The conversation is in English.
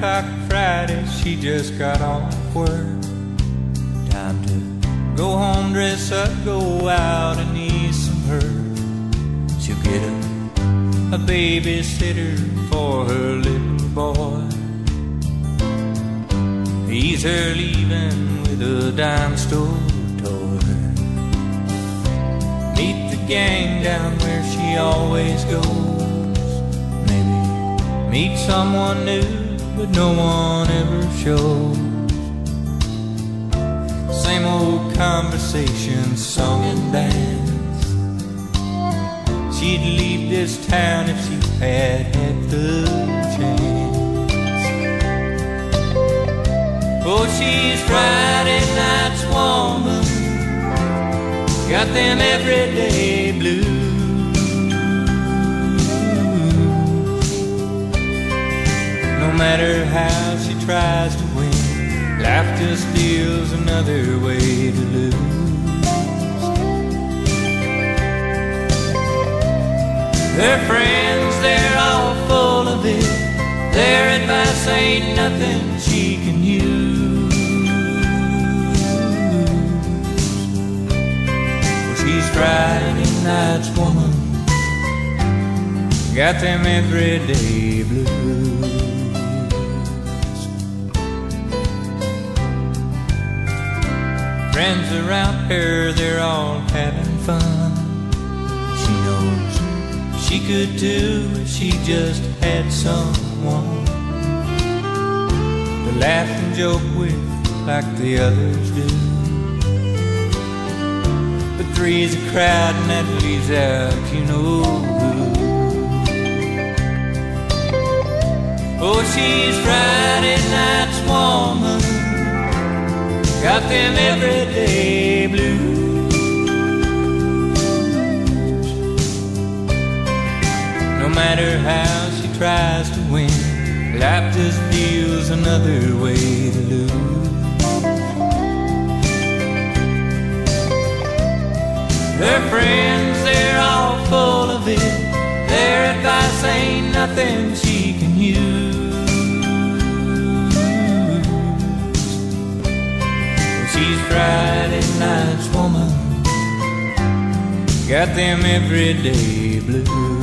o'clock Friday, she just got off work. Time to go home, dress up, go out and eat some her. She'll get a, a babysitter for her little boy. He's her leaving with a dime store toy. Meet the gang down where she always goes. Maybe meet someone new, but no one ever shows. Same old conversation, song and dance. She'd leave this town if she had had the chance. Oh, she's Friday night's woman, got them everyday blues. Matter how she tries to win, life just deals another way to lose. Her friends, they're all full of it. Their advice ain't nothing she can use. She's Friday night's woman, got them everyday blues. Friends around her, they're all having fun. She knows she could too if she just had someone to laugh and joke with like the others do. But three's a crowd and that leaves out you know who. Oh, she's Friday night's woman, got them everyday blues. No matter how she tries to win, life just deals another way to lose. Her friends, they're all full of it. Their advice ain't nothing she can use. She's Friday night's woman, got them everyday blues.